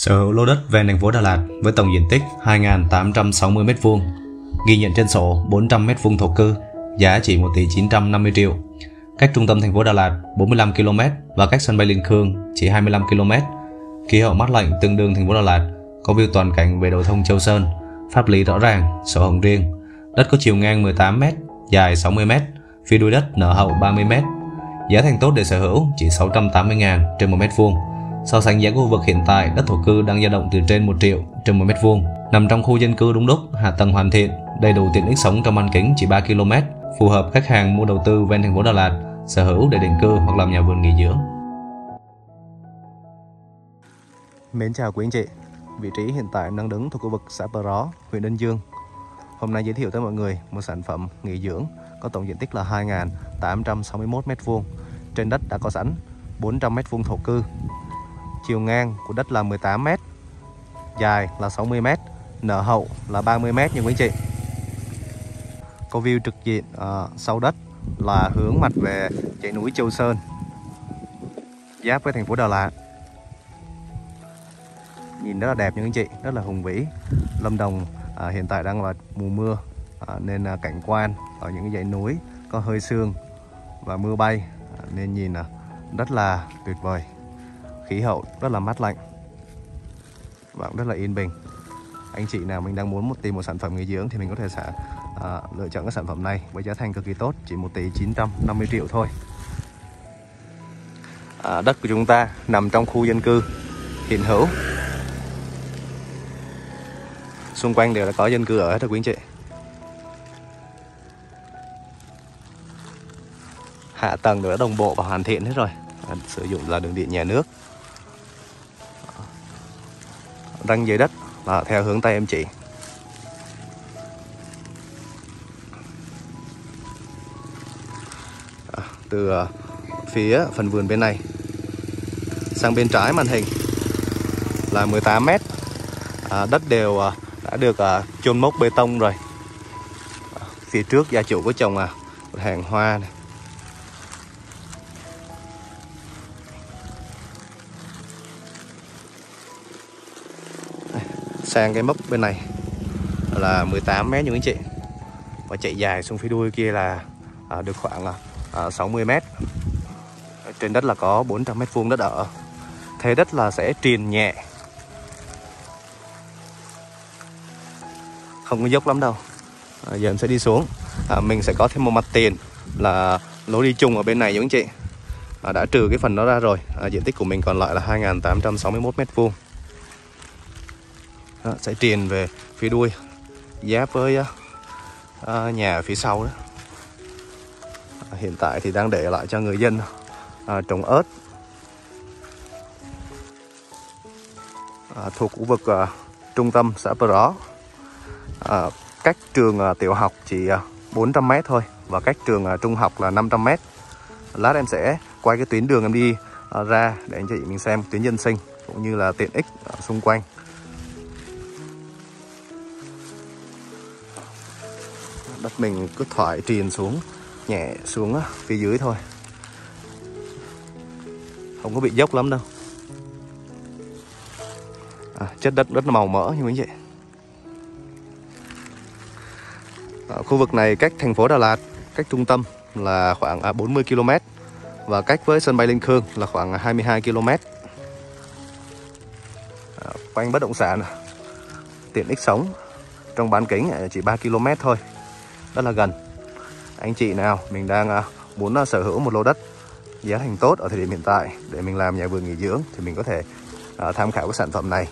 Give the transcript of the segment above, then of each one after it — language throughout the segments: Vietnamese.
Sở hữu lô đất ven thành phố Đà Lạt với tổng diện tích 2.860 m2, ghi nhận trên sổ 400 m2 thổ cư, giá chỉ 1 tỷ 950 triệu. Cách trung tâm thành phố Đà Lạt 45 km và cách sân bay Liên Khương chỉ 25 km. Khí hậu mát lạnh tương đương thành phố Đà Lạt, có view toàn cảnh về đầu thông Châu Sơn, pháp lý rõ ràng, sổ hồng riêng. Đất có chiều ngang 18 m, dài 60 m, phía đuôi đất nở hậu 30 m. Giá thành tốt để sở hữu chỉ 680 000 trên 1 mét vuông. So sánh giá khu vực hiện tại, đất thổ cư đang dao động từ trên 1 triệu trên 1 mét vuông. Nằm trong khu dân cư đúng đúc, hạ tầng hoàn thiện, đầy đủ tiện ích sống trong bán kính chỉ 3 km, phù hợp khách hàng mua đầu tư ven thành phố Đà Lạt, sở hữu để định cư hoặc làm nhà vườn nghỉ dưỡng. Mến chào quý anh chị. Vị trí hiện tại đang đứng thuộc khu vực xã Bờ Ró, huyện Đơn Dương. Hôm nay giới thiệu tới mọi người một sản phẩm nghỉ dưỡng có tổng diện tích là 2.861 m2. Trên đất đã có sẵn 400 m2 thổ cư chiều ngang của đất là 18 m dài là 60 m nở hậu là 30 m nha quý anh chị. Có view trực diện à, sau đất là hướng mặt về dãy núi Châu Sơn giáp với thành phố Đà Lạt. Nhìn rất là đẹp nha anh chị rất là hùng vĩ. Lâm Đồng à, hiện tại đang là mùa mưa à, nên à, cảnh quan ở những dãy núi có hơi sương và mưa bay à, nên nhìn à, rất là tuyệt vời khí hậu rất là mát lạnh và cũng rất là yên bình. Anh chị nào mình đang muốn một tìm một sản phẩm nghỉ dưỡng thì mình có thể sẽ à, lựa chọn cái sản phẩm này với giá thành cực kỳ tốt chỉ 1 tỷ 950 triệu thôi. À, đất của chúng ta nằm trong khu dân cư hiện hữu. Xung quanh đều đã có dân cư ở hết rồi quý anh chị. Hạ tầng đều đã đồng bộ và hoàn thiện hết rồi. Sử dụng là đường điện nhà nước răng dưới đất. Là theo hướng tay em chị. À, từ à, phía phần vườn bên này sang bên trái màn hình là 18 mét. À, đất đều à, đã được à, chôn mốc bê tông rồi. À, phía trước gia chủ có trồng à, một hàng hoa này. Sang cái mốc bên này. Là 18 mét những anh chị. Và chạy dài xuống phía đuôi kia là à, được khoảng à, à 60 mét. Trên đất là có 400 mét vuông đất ở. Thế đất là sẽ triền nhẹ. Không có dốc lắm đâu. À, giờ em sẽ đi xuống. À, mình sẽ có thêm một mặt tiền là lối đi chung ở bên này những anh chị. À, đã trừ cái phần đó ra rồi. À, diện tích của mình còn lại là 2.861 mét vuông đó, sẽ truyền về phía đuôi giáp với uh, nhà phía sau đó. À, hiện tại thì đang để lại cho người dân uh, trồng ớt. Uh, thuộc khu vực uh, trung tâm xã Pờ Ró. Uh, cách trường uh, tiểu học chỉ uh, 400 m thôi và cách trường uh, trung học là 500 m lát em sẽ quay cái tuyến đường em đi uh, ra để anh chị mình xem tuyến dân sinh cũng như là tiện ích xung quanh. Đất mình cứ thoải triền xuống nhẹ xuống phía dưới thôi. Không có bị dốc lắm đâu. À, chất đất rất là màu mỡ như quý vậy. à, khu vực này cách thành phố Đà Lạt cách trung tâm là khoảng à, 40 km và cách với sân bay Linh Khương là khoảng à, 22 km à, quanh bất động sản tiện ích sống trong bán kính à, chỉ 3 km thôi rất là gần. Anh chị nào mình đang à, muốn à, sở hữu một lô đất giá thành tốt ở thời điểm hiện tại để mình làm nhà vườn nghỉ dưỡng thì mình có thể à, tham khảo cái sản phẩm này.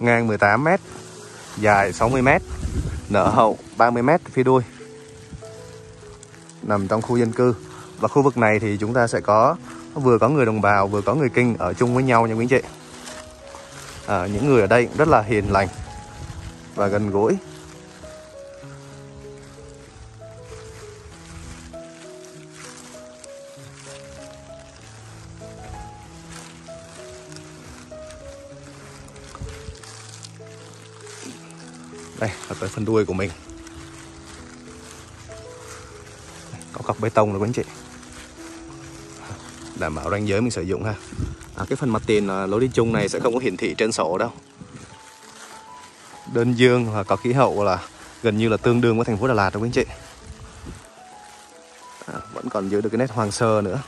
Ngang 18 m dài 60 m nở hậu 30 m phía đuôi. Nằm trong khu dân cư. Và khu vực này thì chúng ta sẽ có vừa có người đồng bào vừa có người kinh ở chung với nhau nha quý anh chị. À, những người ở đây rất là hiền lành và gần gũi. Đây là cái phần đuôi của mình. Có cọc bê tông rồi quý anh chị. Đảm bảo ranh giới mình sử dụng ha. À, cái phần mặt tiền à, lối đi chung này sẽ không có hiển thị trên sổ đâu đơn dương và có khí hậu là gần như là tương đương với thành phố Đà Lạt đó không anh chị à, vẫn còn giữ được cái nét hoàng sơ nữa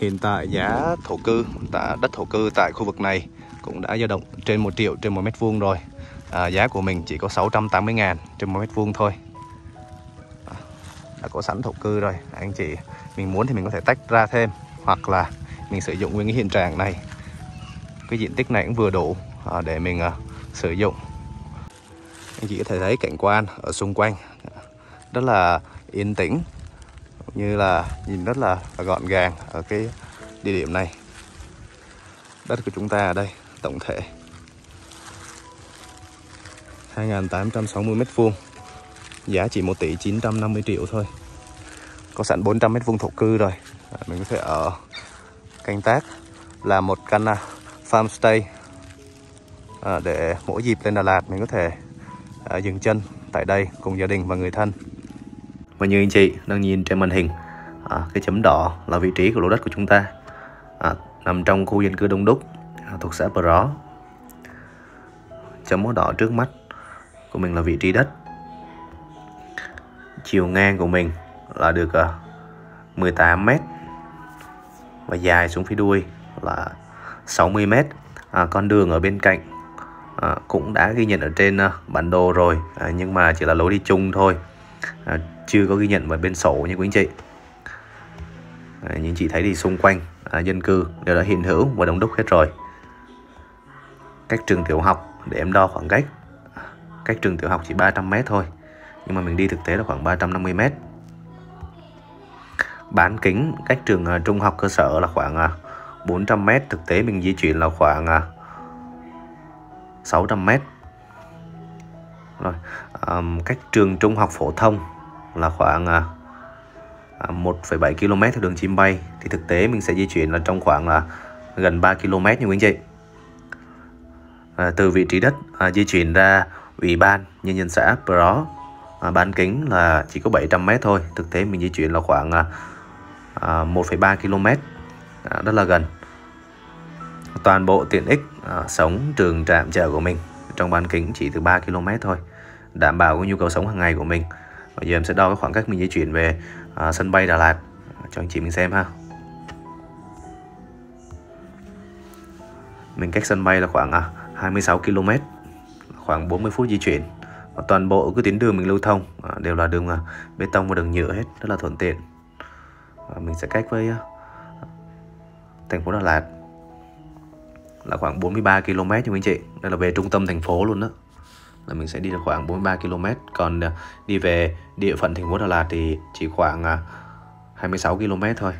Hiện tại giá thổ cư tại đất thổ cư tại khu vực này cũng đã dao động trên 1 triệu trên 1 mét vuông rồi. À, giá của mình chỉ có 680 ngàn trên 1 mét vuông thôi. À, đã có sẵn thổ cư rồi. Anh chị mình muốn thì mình có thể tách ra thêm hoặc là mình sử dụng nguyên cái hiện trạng này. Cái diện tích này cũng vừa đủ à, để mình à, sử dụng. Anh chị có thể thấy cảnh quan ở xung quanh rất là yên tĩnh như là nhìn rất là gọn gàng ở cái địa điểm này. Đất của chúng ta ở đây tổng thể. 2.860 mét vuông giá chỉ 1 tỷ 950 triệu thôi. Có sẵn 400 mét vuông thổ cư rồi. Mình có thể ở canh tác là một căn à, Farmstay à, để mỗi dịp lên Đà Lạt mình có thể à, dừng chân tại đây cùng gia đình và người thân. Và như anh chị đang nhìn trên màn hình à, cái chấm đỏ là vị trí của lô đất của chúng ta à, nằm trong khu dân cư đông đúc à, thuộc xã Bờ Ró. Chấm màu đỏ trước mắt của mình là vị trí đất. Chiều ngang của mình là được à, 18m và dài xuống phía đuôi là 60 mét. À, con đường ở bên cạnh à, cũng đã ghi nhận ở trên à, bản đồ rồi. À, nhưng mà chỉ là lối đi chung thôi. À, chưa có ghi nhận vào bên sổ như quý anh chị. À, nhưng chị thấy thì xung quanh à, dân cư đều đã hiện hữu và đông đúc hết rồi. Cách trường tiểu học để em đo khoảng cách. Cách trường tiểu học chỉ 300 mét thôi nhưng mà mình đi thực tế là khoảng 350 mét. Bán kính cách trường à, trung học cơ sở là khoảng à, 400m thực tế mình di chuyển là khoảng à, 600m rồi um, cách trường trung học phổ thông là khoảng uh, 1,7 km theo đường chim bay. Thì thực tế mình sẽ di chuyển là trong khoảng là gần 3 km như quý anh chị. À, từ vị trí đất à, di chuyển ra ủy ban nhân dân xã Pro à, bán kính là chỉ có 700 m thôi. Thực tế mình di chuyển là khoảng à, à 1,3 km à, rất là gần. Toàn bộ tiện ích à, sống trường trạm chợ của mình trong bán kính chỉ từ 3 km thôi đảm bảo cái nhu cầu sống hàng ngày của mình. Bây giờ em sẽ đo cái khoảng cách mình di chuyển về à, sân bay Đà Lạt cho anh chị mình xem ha. Mình cách sân bay là khoảng à, 26 km khoảng 40 phút di chuyển. Và toàn bộ cái tuyến đường mình lưu thông à, đều là đường à, bê tông và đường nhựa hết rất là thuận tiện. Và mình sẽ cách với à, thành phố Đà Lạt. Là khoảng 43 km nha anh chị. Đây là về trung tâm thành phố luôn đó. Là mình sẽ đi được khoảng 43 km. Còn à, đi về địa phận thành phố Đà Lạt thì chỉ khoảng à, 26 km thôi.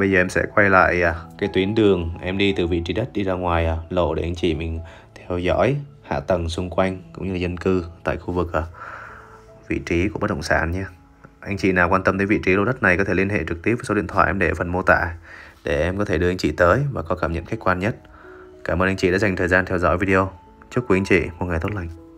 Bây giờ em sẽ quay lại à, cái tuyến đường em đi từ vị trí đất đi ra ngoài à, lộ để anh chị mình theo dõi hạ tầng xung quanh cũng như là dân cư tại khu vực à, vị trí của bất động sản nhé. Anh chị nào quan tâm đến vị trí lô đất này có thể liên hệ trực tiếp với số điện thoại em để ở phần mô tả để em có thể đưa anh chị tới và có cảm nhận khách quan nhất. Cảm ơn anh chị đã dành thời gian theo dõi video. Chúc quý anh chị một ngày tốt lành.